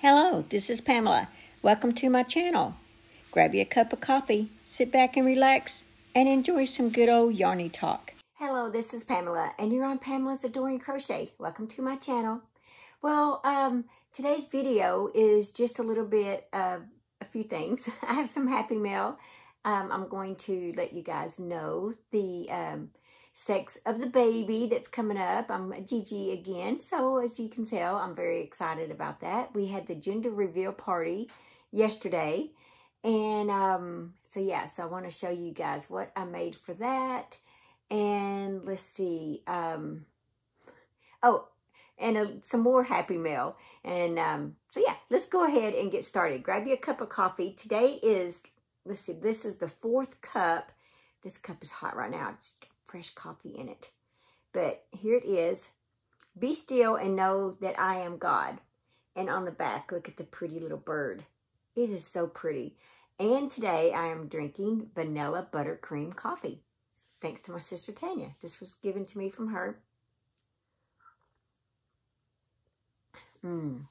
Hello, this is Pamela. Welcome to my channel. Grab you a cup of coffee, sit back and relax, and enjoy some good old yarny talk. Hello, this is Pamela, and you're on Pamela's Adoring Crochet. Welcome to my channel. Well, um, today's video is just a little bit of a few things. I have some happy mail. Um, I'm going to let you guys know the um, sex of the baby that's coming up. I'm a Gigi again. So as you can tell, I'm very excited about that. We had the gender reveal party yesterday. And um, so yeah, so I want to show you guys what I made for that. And let's see. Um, oh, and a, some more Happy Mail. And um, so yeah, let's go ahead and get started. Grab you a cup of coffee. Today is, let's see, this is the fourth cup. This cup is hot right now. It's fresh coffee in it. But here it is. Be still and know that I am God. And on the back, look at the pretty little bird. It is so pretty. And today I am drinking vanilla buttercream coffee. Thanks to my sister Tanya. This was given to me from her. Mmm.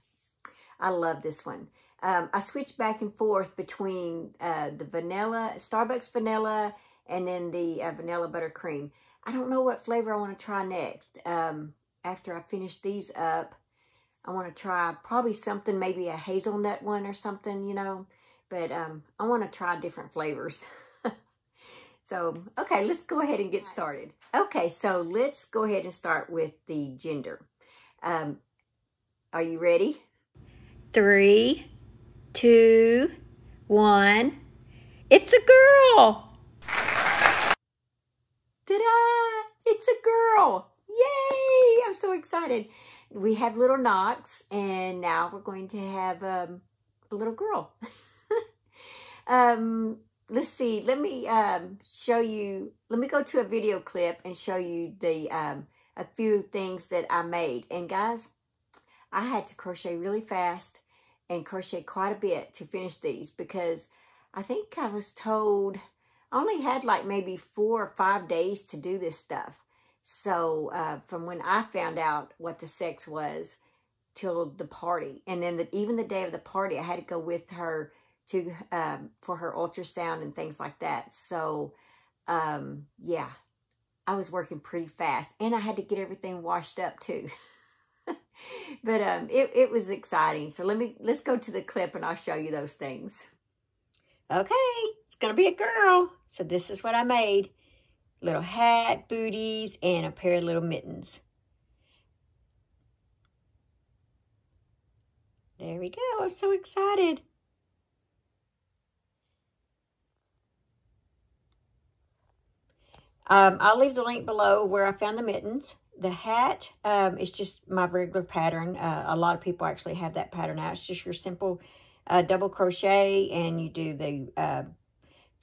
I love this one. Um, I switch back and forth between uh, the vanilla, Starbucks vanilla, and then the uh, vanilla buttercream. I don't know what flavor I want to try next. Um, after I finish these up, I want to try probably something, maybe a hazelnut one or something, you know. But um, I want to try different flavors. so, okay, let's go ahead and get started. Okay, so let's go ahead and start with the gender. Um, are you ready? Three, two, one. It's a girl! Ta-da! It's a girl! Yay! I'm so excited. We have little Knox, and now we're going to have um, a little girl. um, let's see. Let me um, show you. Let me go to a video clip and show you the um, a few things that I made. And guys, I had to crochet really fast and crochet quite a bit to finish these because I think I was told I only had like maybe four or five days to do this stuff. So uh, from when I found out what the sex was till the party, and then the, even the day of the party, I had to go with her to um, for her ultrasound and things like that. So um, yeah, I was working pretty fast, and I had to get everything washed up too. but um, it it was exciting. So let me let's go to the clip, and I'll show you those things. Okay, it's gonna be a girl. So this is what I made. Little hat, booties, and a pair of little mittens. There we go. I'm so excited. Um, I'll leave the link below where I found the mittens. The hat um, is just my regular pattern. Uh, a lot of people actually have that pattern out. It's just your simple uh, double crochet and you do the uh,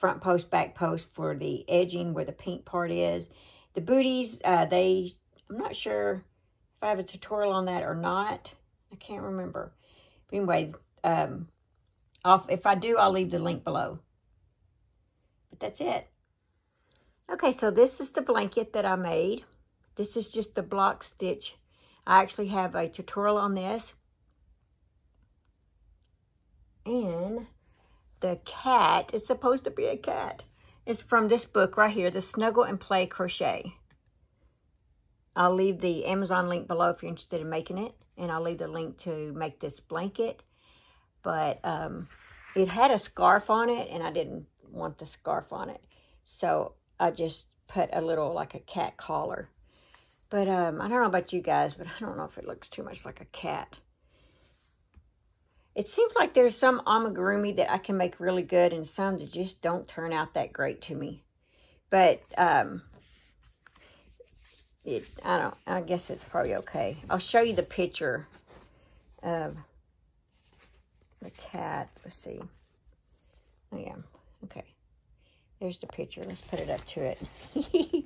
front post, back post for the edging where the pink part is. The booties, uh, they, I'm not sure if I have a tutorial on that or not. I can't remember. But anyway, um, I'll, if I do, I'll leave the link below. But that's it. Okay, so this is the blanket that I made. This is just the block stitch. I actually have a tutorial on this. And the cat, it's supposed to be a cat, is from this book right here, The Snuggle and Play Crochet. I'll leave the Amazon link below if you're interested in making it. And I'll leave the link to make this blanket. But um, it had a scarf on it, and I didn't want the scarf on it. So I just put a little, like a cat collar. But um, I don't know about you guys, but I don't know if it looks too much like a cat. It seems like there's some amigurumi that I can make really good and some that just don't turn out that great to me. But, um, it, I don't, I guess it's probably okay. I'll show you the picture of the cat. Let's see. Oh, yeah. Okay. There's the picture. Let's put it up to it.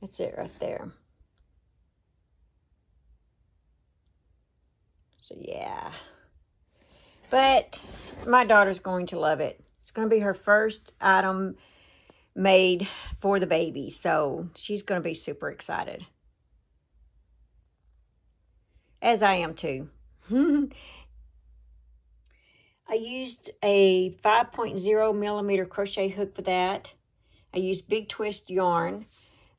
That's it right there. So, yeah. But my daughter's going to love it. It's going to be her first item made for the baby. So, she's going to be super excited. As I am too. I used a 5.0 millimeter crochet hook for that. I used big twist yarn.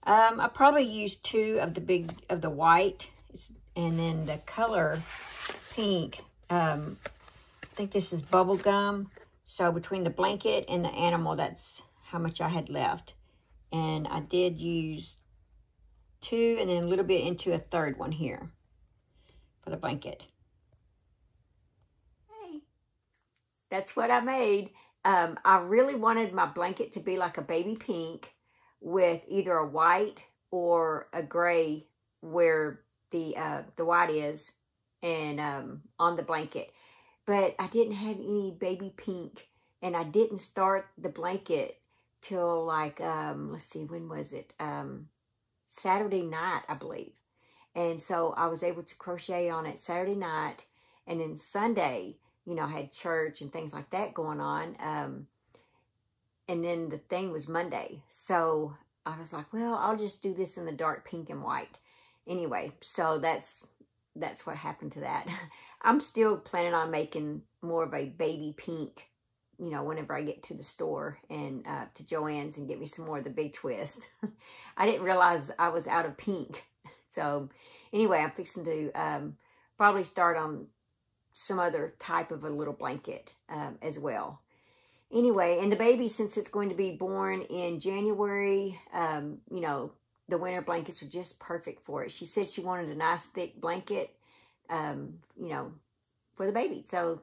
Um, I probably used two of the big, of the white, and then the color pink. Um, I think this is bubble gum. So between the blanket and the animal, that's how much I had left. And I did use two and then a little bit into a third one here for the blanket. Hey, that's what I made. Um, I really wanted my blanket to be like a baby pink with either a white or a gray where the uh, the white is and um, on the blanket. But I didn't have any baby pink and I didn't start the blanket till like, um, let's see, when was it? Um, Saturday night, I believe. And so I was able to crochet on it Saturday night. And then Sunday, you know, I had church and things like that going on. Um, and then the thing was Monday. So I was like, well, I'll just do this in the dark pink and white. Anyway, so that's that's what happened to that. I'm still planning on making more of a baby pink, you know, whenever I get to the store and uh, to Joann's and get me some more of the big twist. I didn't realize I was out of pink. So anyway, I'm fixing to um, probably start on some other type of a little blanket um, as well. Anyway, and the baby, since it's going to be born in January, um, you know, the winter blankets are just perfect for it. She said she wanted a nice thick blanket, um, you know, for the baby. So,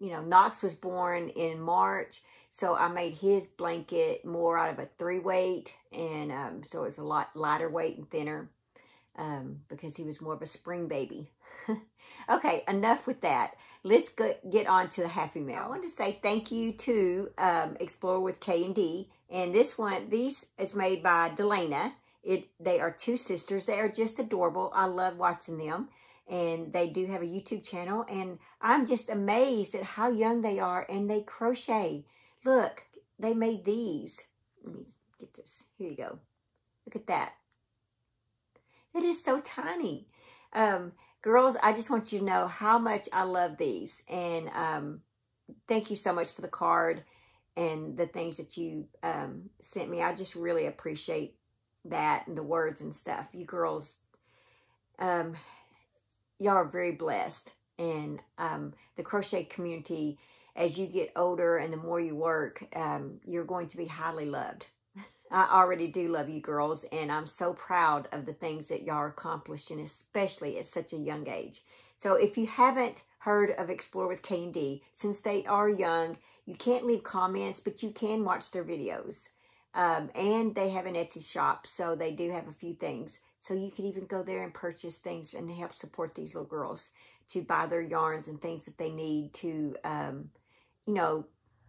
you know, Knox was born in March. So I made his blanket more out of a three weight. And um, so it's a lot lighter weight and thinner um, because he was more of a spring baby. okay, enough with that. Let's go, get on to the Happy Mail. I want to say thank you to um, Explore with K and D. And this one, these is made by Delana. It, they are two sisters. They are just adorable. I love watching them. And they do have a YouTube channel. And I'm just amazed at how young they are. And they crochet. Look, they made these. Let me get this. Here you go. Look at that. It is so tiny. Um, girls, I just want you to know how much I love these. And um, thank you so much for the card and the things that you um, sent me. I just really appreciate that and the words and stuff. You girls, um, y'all are very blessed. And um, the crochet community, as you get older and the more you work, um, you're going to be highly loved. I already do love you girls, and I'm so proud of the things that y'all are accomplishing, especially at such a young age. So if you haven't heard of Explore with K and D, since they are young, you can't leave comments, but you can watch their videos. Um, and they have an Etsy shop, so they do have a few things. So you could even go there and purchase things and help support these little girls to buy their yarns and things that they need to, um, you know,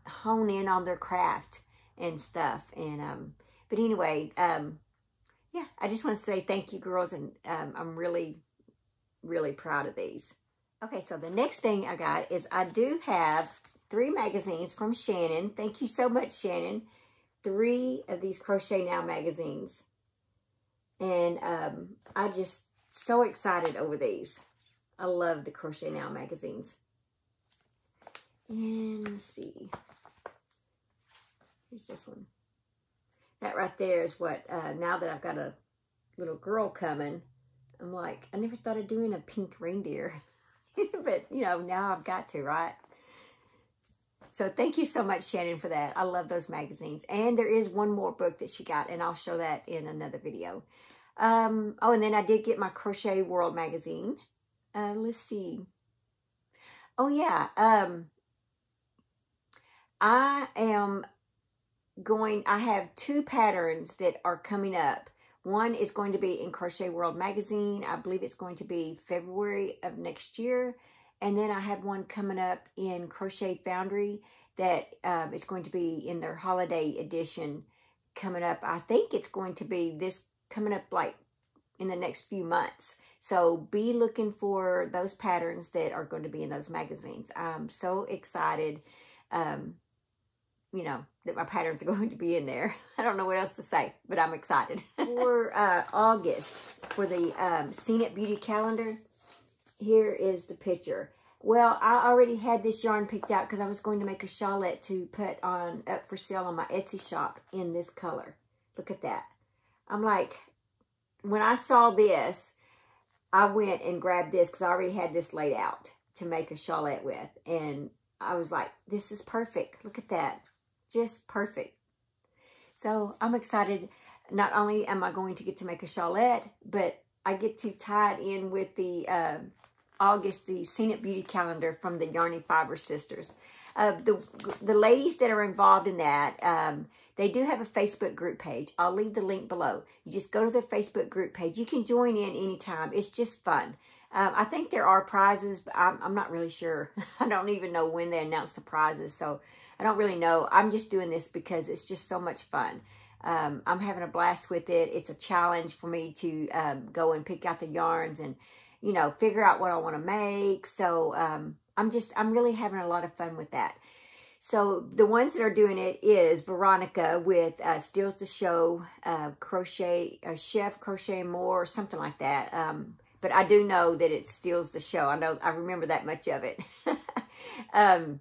hone in on their craft and stuff. And um, but anyway, um, yeah, I just want to say thank you, girls, and um, I'm really, really proud of these. Okay, so the next thing I got is I do have three magazines from Shannon. Thank you so much, Shannon. Three of these Crochet Now magazines. And um, I just so excited over these. I love the Crochet Now magazines. And let's see. Here's this one that right there is what, uh, now that I've got a little girl coming, I'm like, I never thought of doing a pink reindeer. but, you know, now I've got to, right? So thank you so much, Shannon, for that. I love those magazines. And there is one more book that she got, and I'll show that in another video. Um, oh, and then I did get my Crochet World magazine. Uh, let's see. Oh, yeah. Um, I am going, I have two patterns that are coming up. One is going to be in Crochet World Magazine. I believe it's going to be February of next year. And then I have one coming up in Crochet Foundry that um, is going to be in their holiday edition coming up. I think it's going to be this coming up like in the next few months. So be looking for those patterns that are going to be in those magazines. I'm so excited. Um, you know, that my patterns are going to be in there. I don't know what else to say, but I'm excited. for uh, August, for the um, Scenic Beauty Calendar, here is the picture. Well, I already had this yarn picked out because I was going to make a shawlette to put on up for sale on my Etsy shop in this color. Look at that. I'm like, when I saw this, I went and grabbed this because I already had this laid out to make a shawlette with. And I was like, this is perfect. Look at that. Just perfect. So I'm excited. Not only am I going to get to make a shawlette, but I get to tie it in with the uh, August, the Scenic Beauty Calendar from the Yarny Fiber Sisters. Uh, the, the ladies that are involved in that, um, they do have a Facebook group page. I'll leave the link below. You just go to their Facebook group page. You can join in anytime. It's just fun. Um, I think there are prizes, but I'm, I'm not really sure. I don't even know when they announce the prizes, so I don't really know. I'm just doing this because it's just so much fun. Um, I'm having a blast with it. It's a challenge for me to um, go and pick out the yarns and, you know, figure out what I want to make. So um, I'm just, I'm really having a lot of fun with that. So the ones that are doing it is Veronica with uh, Steals the Show, uh, Crochet, uh, Chef Crochet More, something like that. Um, but I do know that it steals the show. I know, I remember that much of it. um,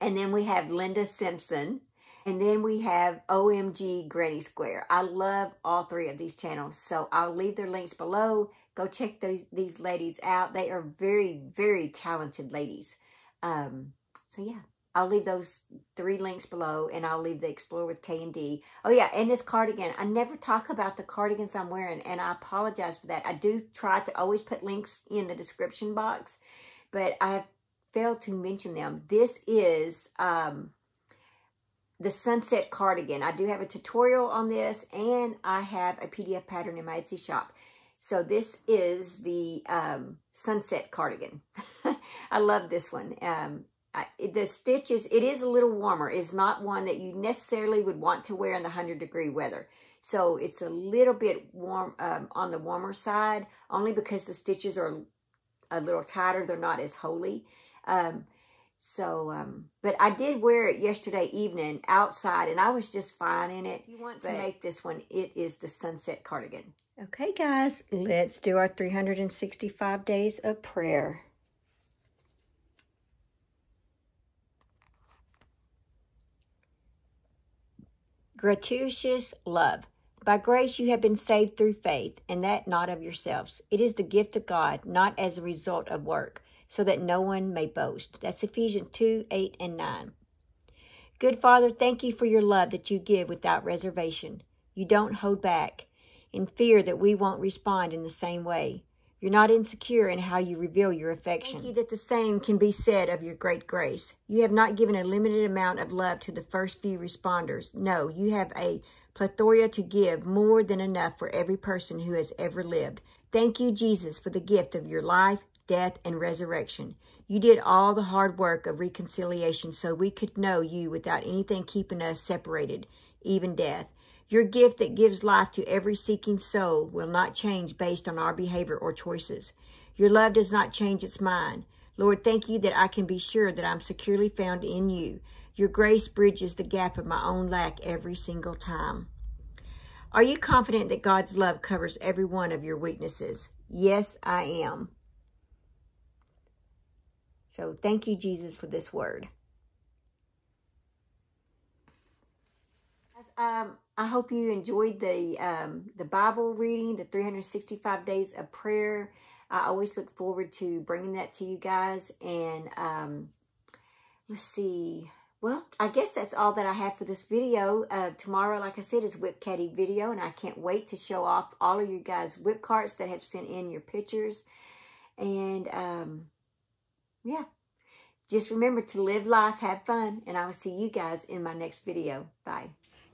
and then we have Linda Simpson. And then we have OMG Granny Square. I love all three of these channels. So I'll leave their links below. Go check those, these ladies out. They are very, very talented ladies. Um, so yeah. I'll leave those three links below and I'll leave the Explore with K and D. Oh yeah, and this cardigan. I never talk about the cardigans I'm wearing and I apologize for that. I do try to always put links in the description box, but I failed to mention them. This is um, the Sunset Cardigan. I do have a tutorial on this and I have a PDF pattern in my Etsy shop. So this is the um, Sunset Cardigan. I love this one. Um, the stitches, it is a little warmer. It's not one that you necessarily would want to wear in the 100 degree weather. So it's a little bit warm um, on the warmer side, only because the stitches are a little tighter. They're not as holy. Um, so, um, but I did wear it yesterday evening outside, and I was just fine in it. If you want to make this one, it is the Sunset Cardigan. Okay, guys, let's do our 365 days of prayer. Gratuitous love. By grace you have been saved through faith, and that not of yourselves. It is the gift of God, not as a result of work, so that no one may boast. That's Ephesians 2, 8, and 9. Good Father, thank you for your love that you give without reservation. You don't hold back in fear that we won't respond in the same way. You're not insecure in how you reveal your affection. Thank you that the same can be said of your great grace. You have not given a limited amount of love to the first few responders. No, you have a plethora to give, more than enough for every person who has ever lived. Thank you, Jesus, for the gift of your life, death, and resurrection. You did all the hard work of reconciliation so we could know you without anything keeping us separated, even death. Your gift that gives life to every seeking soul will not change based on our behavior or choices. Your love does not change its mind. Lord, thank you that I can be sure that I'm securely found in you. Your grace bridges the gap of my own lack every single time. Are you confident that God's love covers every one of your weaknesses? Yes, I am. So thank you, Jesus, for this word. Um, I hope you enjoyed the um, the Bible reading, the 365 days of prayer. I always look forward to bringing that to you guys. And um, let's see. Well, I guess that's all that I have for this video. Uh, tomorrow, like I said, is Whip Caddy video, and I can't wait to show off all of you guys whip carts that have sent in your pictures. And um, yeah, just remember to live life, have fun, and I will see you guys in my next video. Bye.